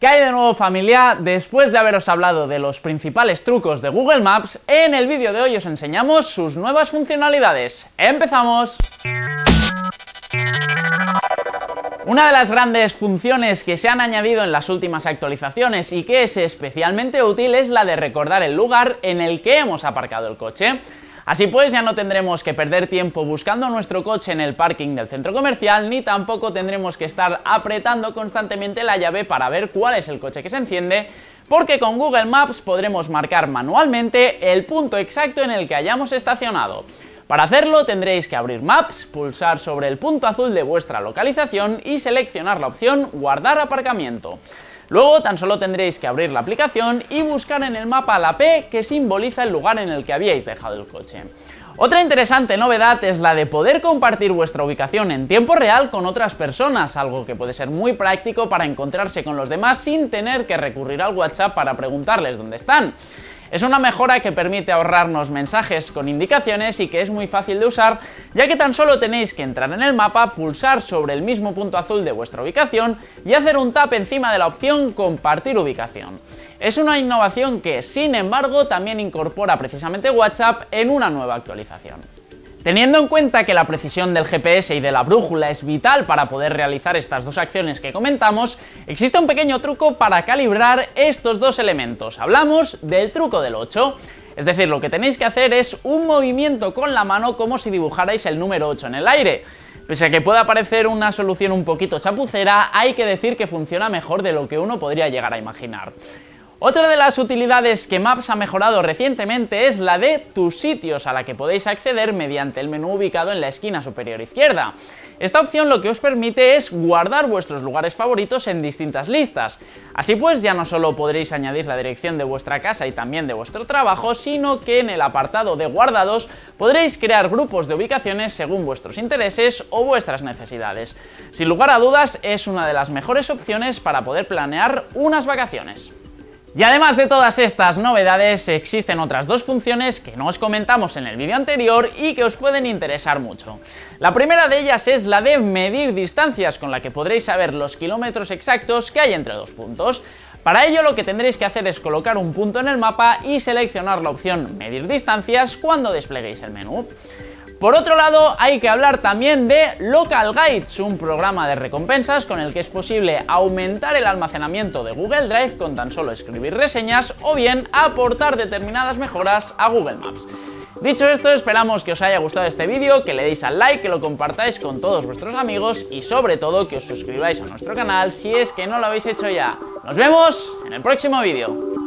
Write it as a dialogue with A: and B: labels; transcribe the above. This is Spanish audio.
A: ¿Qué hay de nuevo familia? Después de haberos hablado de los principales trucos de Google Maps, en el vídeo de hoy os enseñamos sus nuevas funcionalidades. ¡Empezamos! Una de las grandes funciones que se han añadido en las últimas actualizaciones y que es especialmente útil es la de recordar el lugar en el que hemos aparcado el coche. Así pues, ya no tendremos que perder tiempo buscando nuestro coche en el parking del centro comercial, ni tampoco tendremos que estar apretando constantemente la llave para ver cuál es el coche que se enciende, porque con Google Maps podremos marcar manualmente el punto exacto en el que hayamos estacionado. Para hacerlo tendréis que abrir Maps, pulsar sobre el punto azul de vuestra localización y seleccionar la opción Guardar aparcamiento. Luego tan solo tendréis que abrir la aplicación y buscar en el mapa la P que simboliza el lugar en el que habíais dejado el coche. Otra interesante novedad es la de poder compartir vuestra ubicación en tiempo real con otras personas, algo que puede ser muy práctico para encontrarse con los demás sin tener que recurrir al WhatsApp para preguntarles dónde están. Es una mejora que permite ahorrarnos mensajes con indicaciones y que es muy fácil de usar, ya que tan solo tenéis que entrar en el mapa, pulsar sobre el mismo punto azul de vuestra ubicación y hacer un tap encima de la opción Compartir ubicación. Es una innovación que, sin embargo, también incorpora precisamente WhatsApp en una nueva actualización. Teniendo en cuenta que la precisión del GPS y de la brújula es vital para poder realizar estas dos acciones que comentamos, existe un pequeño truco para calibrar estos dos elementos. Hablamos del truco del 8. Es decir, lo que tenéis que hacer es un movimiento con la mano como si dibujarais el número 8 en el aire. Pese a que pueda parecer una solución un poquito chapucera, hay que decir que funciona mejor de lo que uno podría llegar a imaginar. Otra de las utilidades que Maps ha mejorado recientemente es la de tus sitios, a la que podéis acceder mediante el menú ubicado en la esquina superior izquierda. Esta opción lo que os permite es guardar vuestros lugares favoritos en distintas listas. Así pues, ya no solo podréis añadir la dirección de vuestra casa y también de vuestro trabajo, sino que en el apartado de guardados podréis crear grupos de ubicaciones según vuestros intereses o vuestras necesidades. Sin lugar a dudas, es una de las mejores opciones para poder planear unas vacaciones. Y además de todas estas novedades, existen otras dos funciones que no os comentamos en el vídeo anterior y que os pueden interesar mucho. La primera de ellas es la de medir distancias, con la que podréis saber los kilómetros exactos que hay entre dos puntos. Para ello lo que tendréis que hacer es colocar un punto en el mapa y seleccionar la opción Medir distancias cuando despleguéis el menú. Por otro lado, hay que hablar también de Local Guides, un programa de recompensas con el que es posible aumentar el almacenamiento de Google Drive con tan solo escribir reseñas o bien aportar determinadas mejoras a Google Maps. Dicho esto, esperamos que os haya gustado este vídeo, que le deis al like, que lo compartáis con todos vuestros amigos y sobre todo que os suscribáis a nuestro canal si es que no lo habéis hecho ya. Nos vemos en el próximo vídeo.